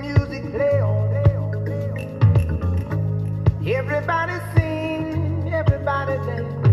Music play on. Everybody sing, everybody dance.